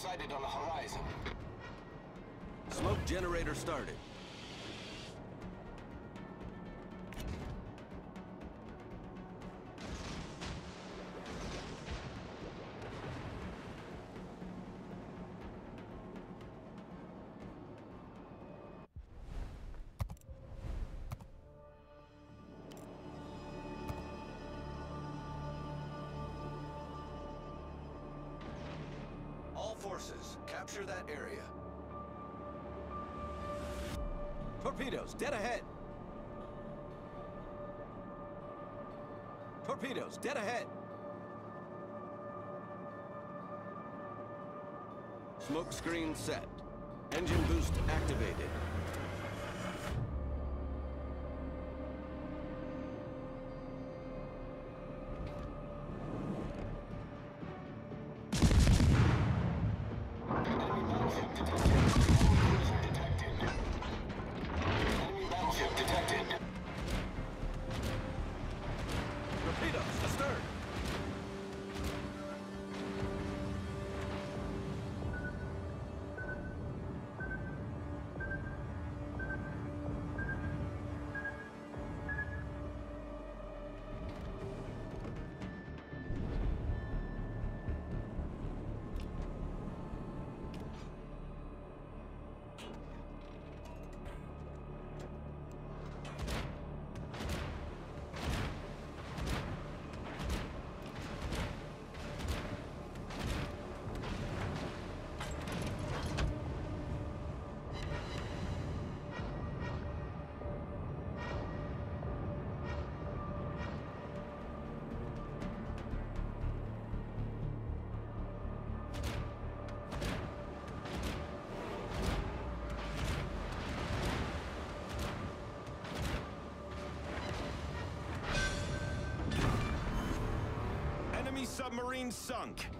sighted on the horizon. Smoke generator started. Forces, capture that area. Torpedoes, dead ahead. Torpedoes, dead ahead. Smoke screen set. Engine boost activated. Submarine sunk.